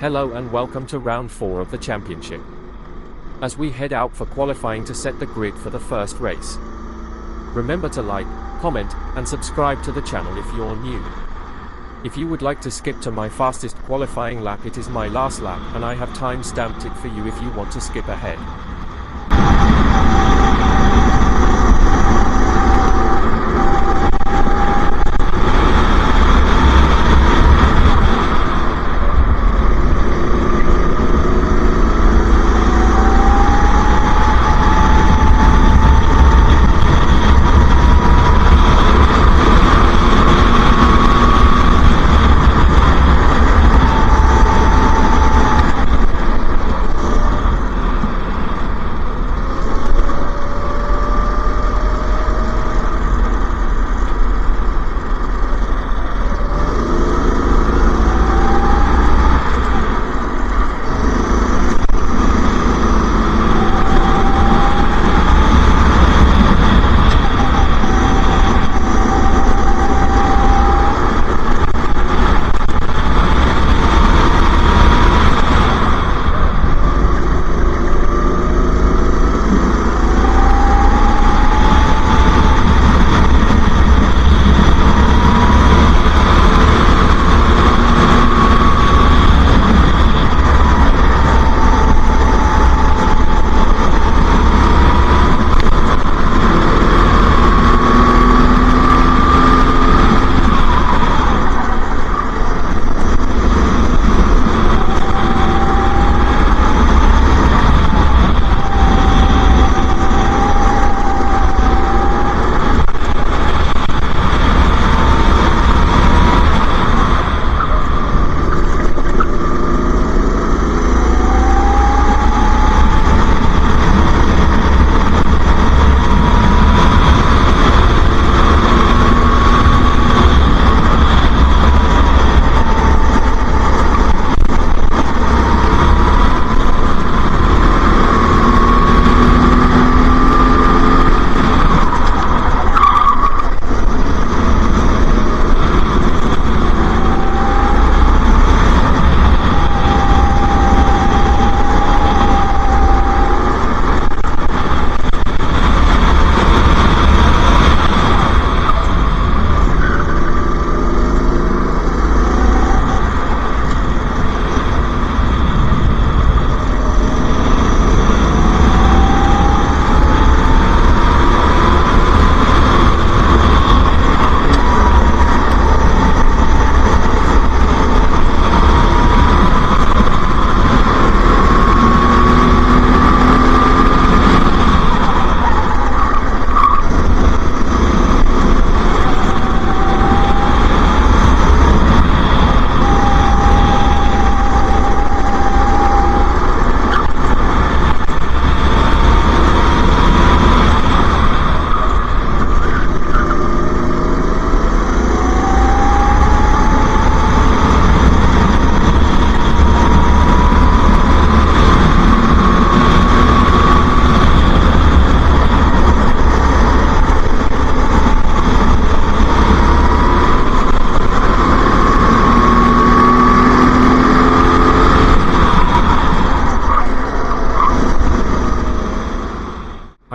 Hello and welcome to round 4 of the championship. As we head out for qualifying to set the grid for the first race. Remember to like, comment, and subscribe to the channel if you're new. If you would like to skip to my fastest qualifying lap it is my last lap and I have time stamped it for you if you want to skip ahead.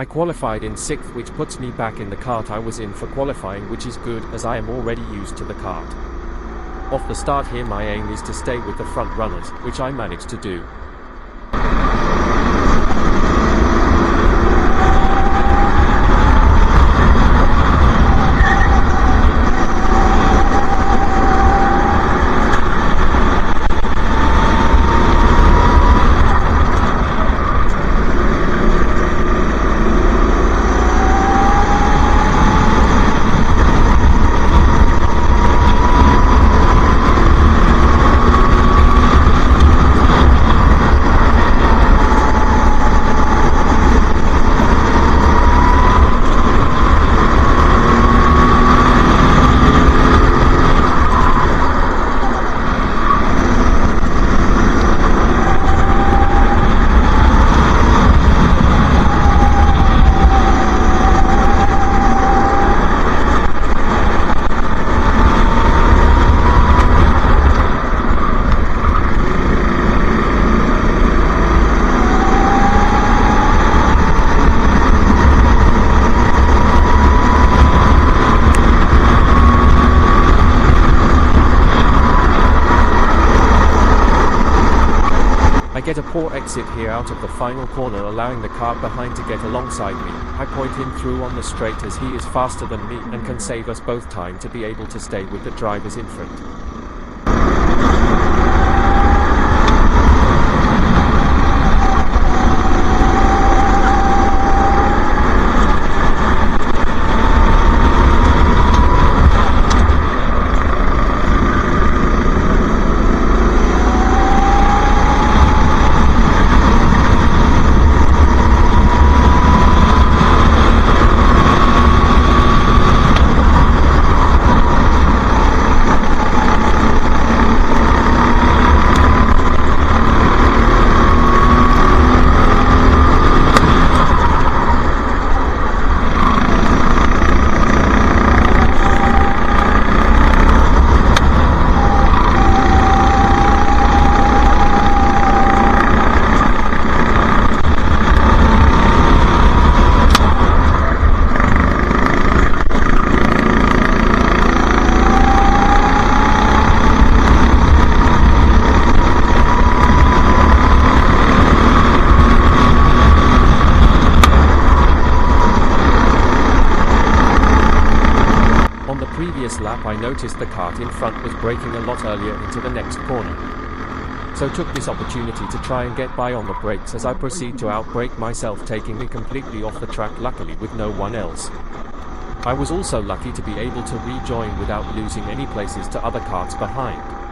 I qualified in 6th which puts me back in the kart I was in for qualifying which is good as I am already used to the kart. Off the start here my aim is to stay with the front runners, which I managed to do. Exit here out of the final corner allowing the car behind to get alongside me. I point him through on the straight as he is faster than me and can save us both time to be able to stay with the drivers in front. On the previous lap I noticed the kart in front was braking a lot earlier into the next corner. So took this opportunity to try and get by on the brakes as I proceed to outbrake myself taking me completely off the track luckily with no one else. I was also lucky to be able to rejoin without losing any places to other karts behind.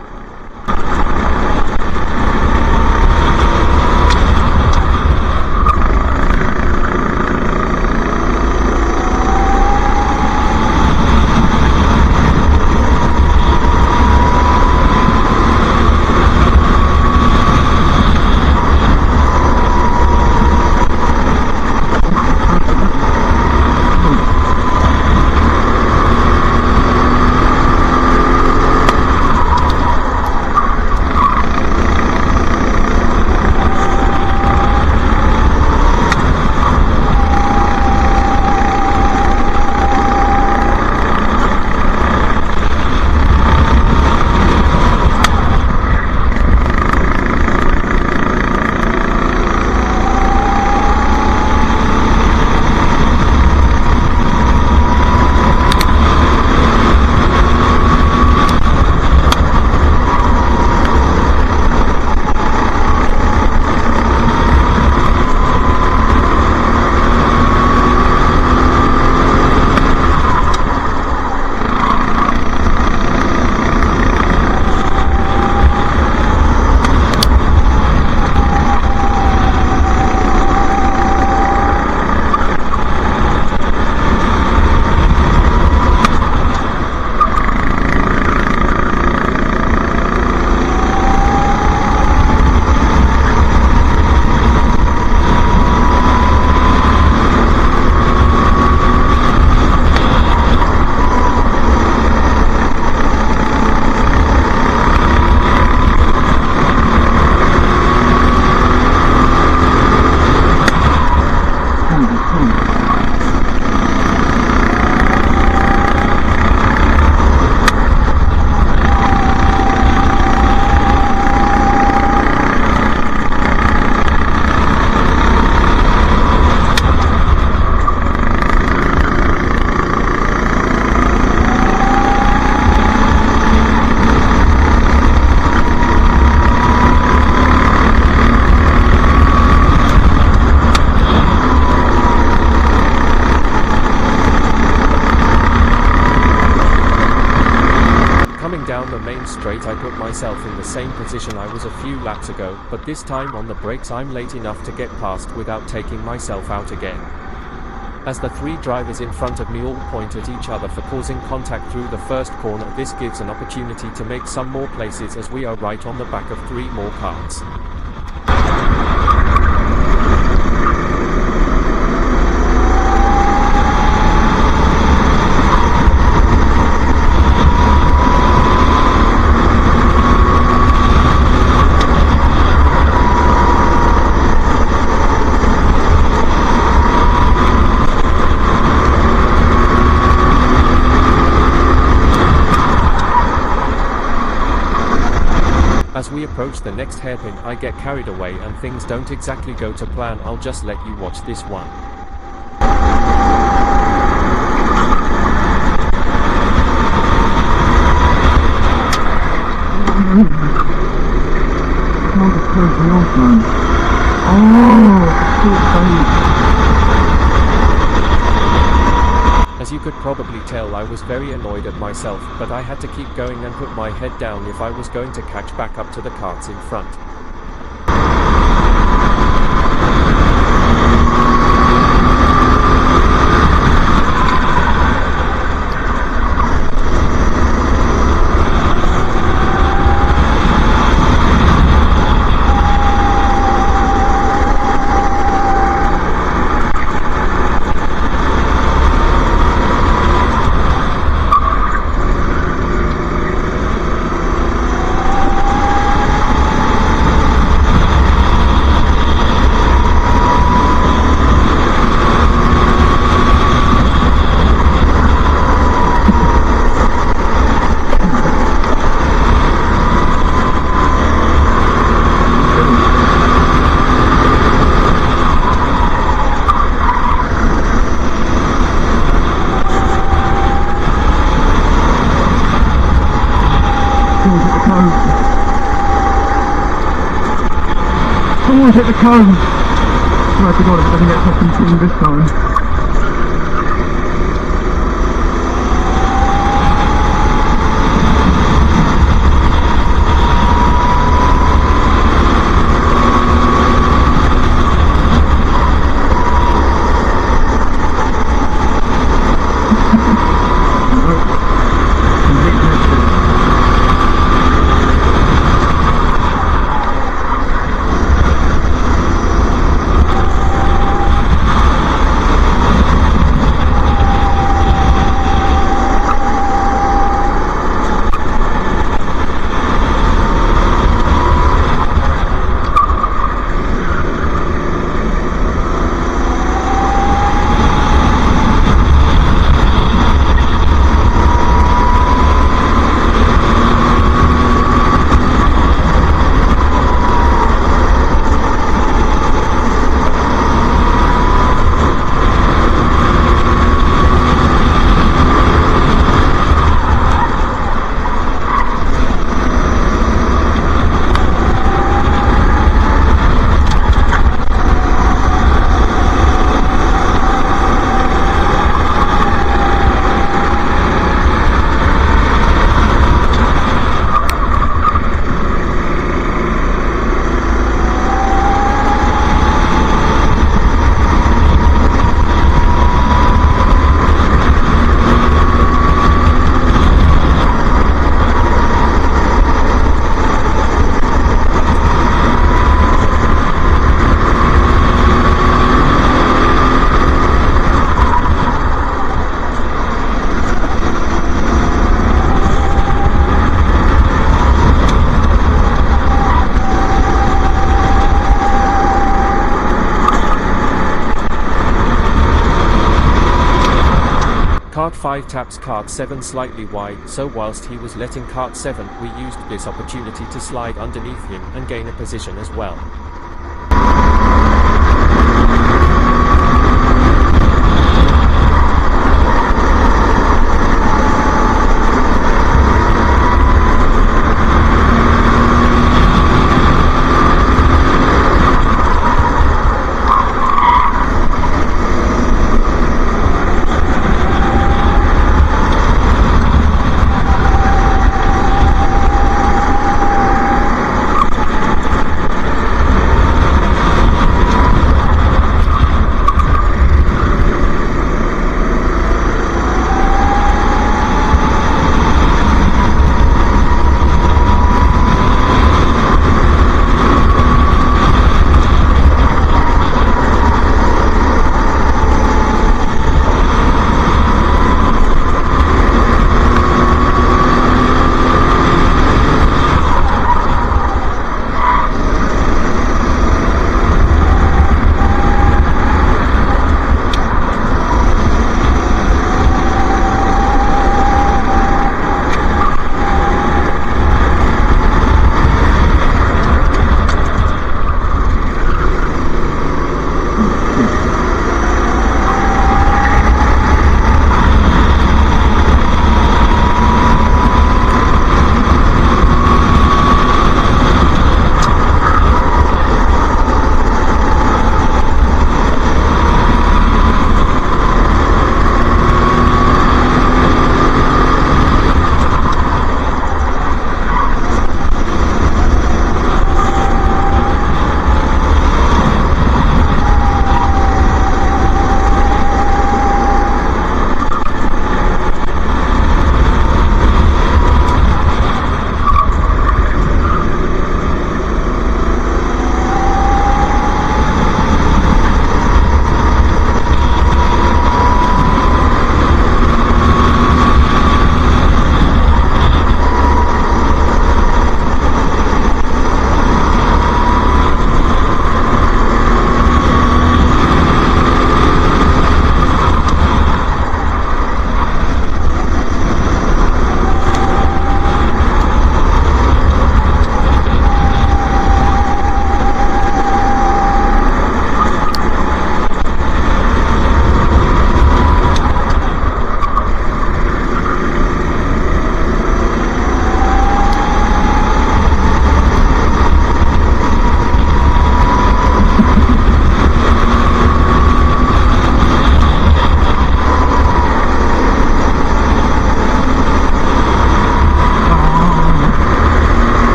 The same position I was a few laps ago, but this time on the brakes I'm late enough to get past without taking myself out again. As the three drivers in front of me all point at each other for causing contact through the first corner this gives an opportunity to make some more places as we are right on the back of three more karts. As we approach the next hairpin I get carried away and things don't exactly go to plan. I'll just let you watch this one. Oh, You could probably tell I was very annoyed at myself, but I had to keep going and put my head down if I was going to catch back up to the karts in front. To God if it doesn't get fucking seen this time. 5 taps kart 7 slightly wide, so whilst he was letting kart 7, we used this opportunity to slide underneath him and gain a position as well.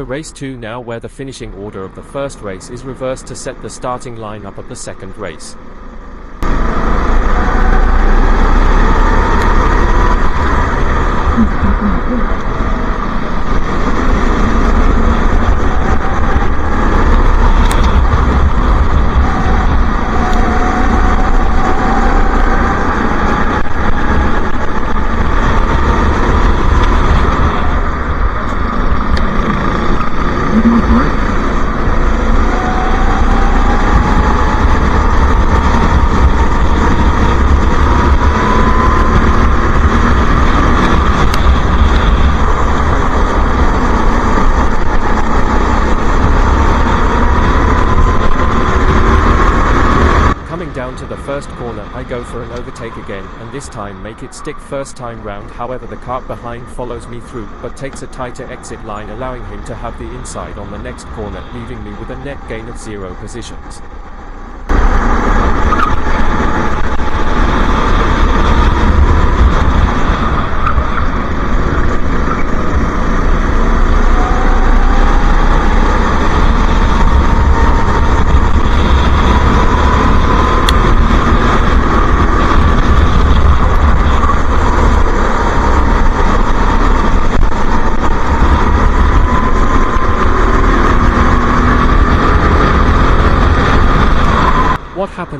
To race 2 now where the finishing order of the first race is reversed to set the starting lineup of the second race. Coming down to the first corner, I go overtake again, and this time make it stick first time round. However, the kart behind follows me through, but takes a tighter exit line, allowing him to have the inside on the next corner, leaving me with a net gain of zero positions.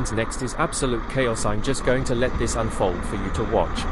Happens next is absolute chaos. I'm just going to let this unfold for you to watch.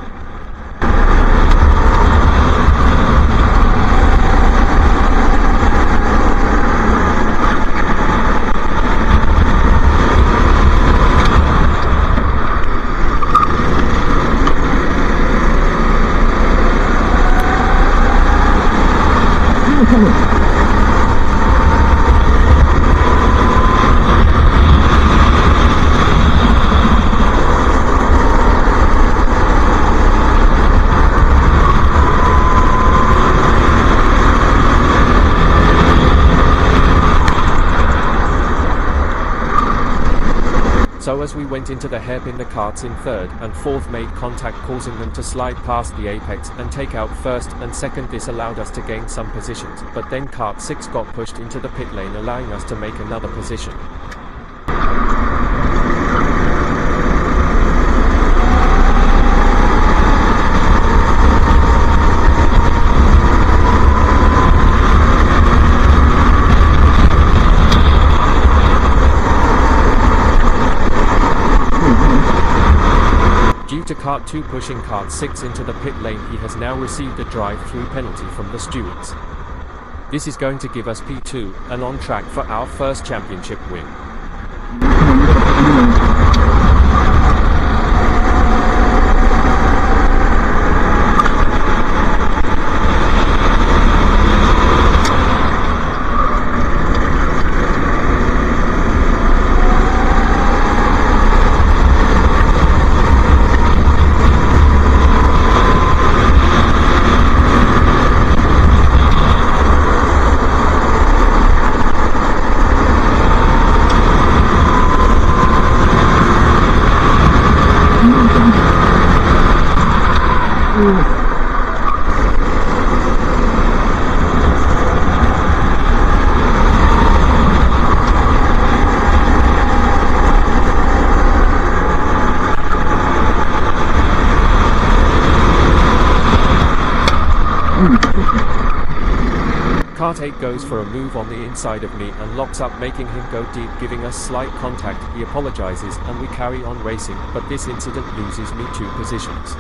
So as we went into the hairpin the karts in third and fourth made contact causing them to slide past the apex and take out first and second this allowed us to gain some positions but then kart 6 got pushed into the pit lane allowing us to make another position. Due to Kart 2 pushing Kart 6 into the pit lane he has now received a drive-through penalty from the stewards. This is going to give us P2 and on track for our first championship win. Kart 8 goes for a move on the inside of me and locks up making him go deep giving us slight contact, he apologizes and we carry on racing, but this incident loses me two positions.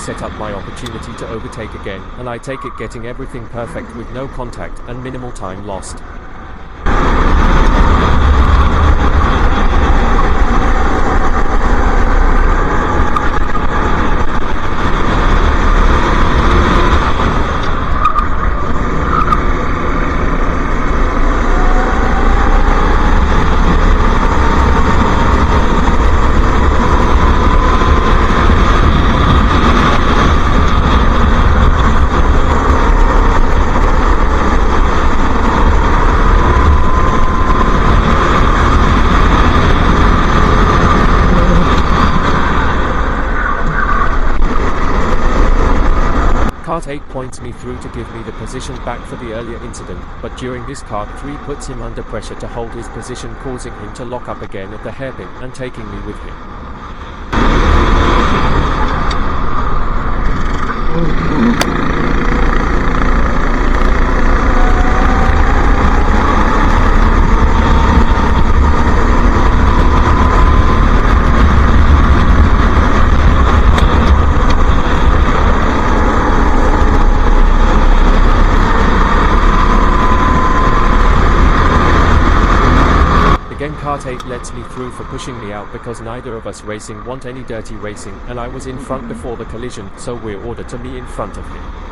Set up my opportunity to overtake again, and I take it getting everything perfect with no contact and minimal time lost. Kart 8 points me through to give me the position back for the earlier incident, but during this Kart 3 puts him under pressure to hold his position causing him to lock up again at the hairpin and taking me with him. Again Kart 8 lets me through for pushing me out because neither of us racing want any dirty racing and I was in front before the collision so we're ordered to me in front of him.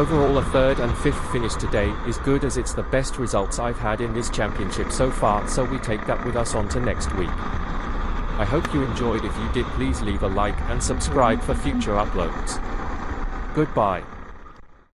Overall a third and fifth finish today is good as it's the best results I've had in this championship so far so we take that with us on to next week. I hope you enjoyed if you did please leave a like and subscribe for future uploads. Goodbye.